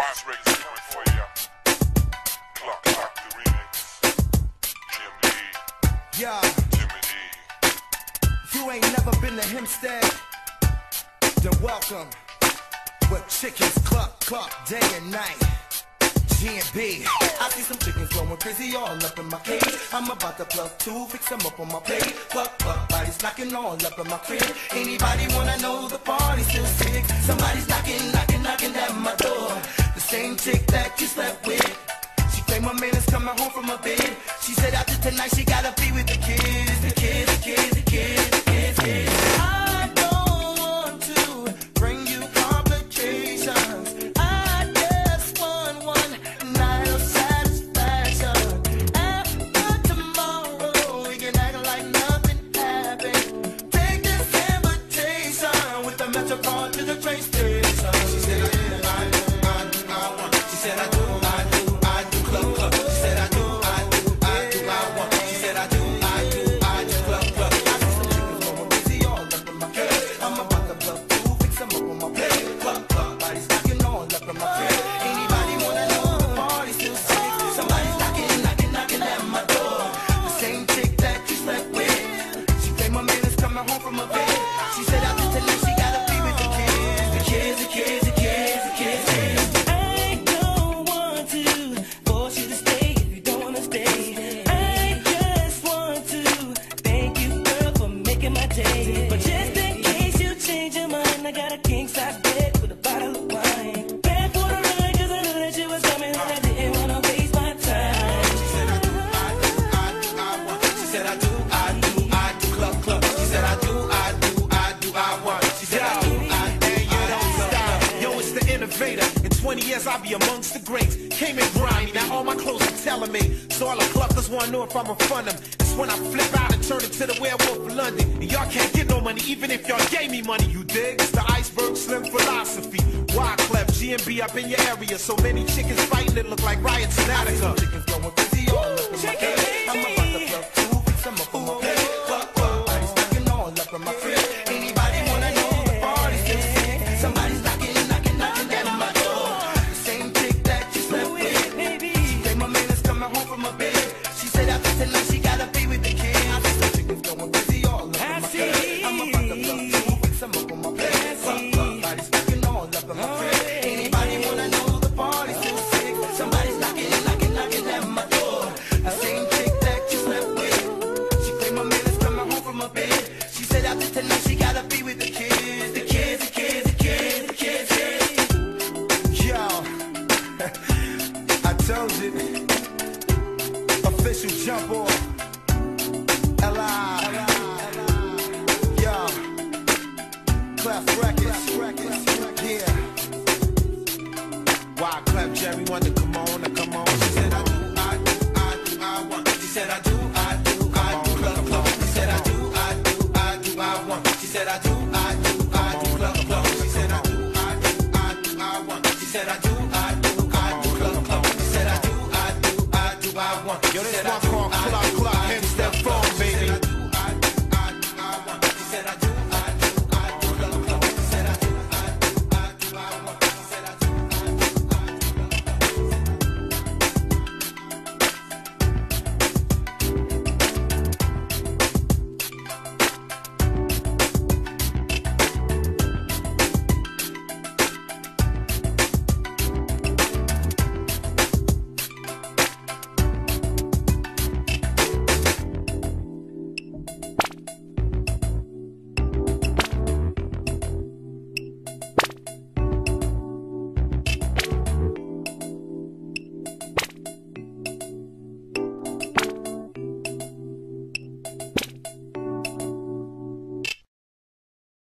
Records coming for ya. Clock, clock, the remix. D, Yeah, Timmy Dee. if you ain't never been to Hempstead, then welcome. Where chickens cluck, cluck, day and night. G&B. I see some chickens going crazy all up in my cage. I'm about to plug two, fix them up on my plate. Cluck, cluck, bodies knocking all up in my crib. Anybody wanna know the party's still sick? Somebody's knocking, knocking, knocking at my door. Same chick that you slept I want. She said I do, I And you don't do, stop. Yo, it's the innovator. In 20 years, I'll be amongst the greats. Came in grimy, now all my clothes are telling me. So all the cluckers wanna know if I'ma fund them. It's when I flip out and turn into the werewolf of London. And y'all can't get no money, even if y'all gave me money, you dig? It's the iceberg slim philosophy. Why clef G&B up in your area? So many chickens fighting, it look like riots in Attica. chickens going crazy all up She said tonight she gotta be with the kids, the kids, the kids, the kids, the kids. kids. Yo, I told you. Official jump off. Yo, Records. Yeah. Wyclef Jerry Wonder, come